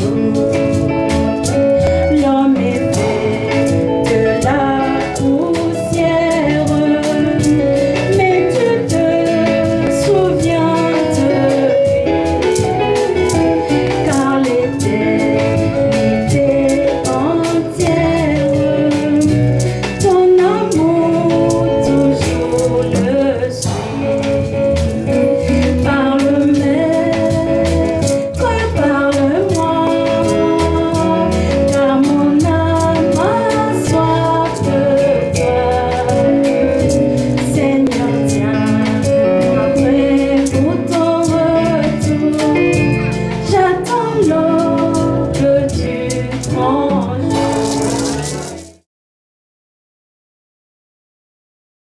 truth.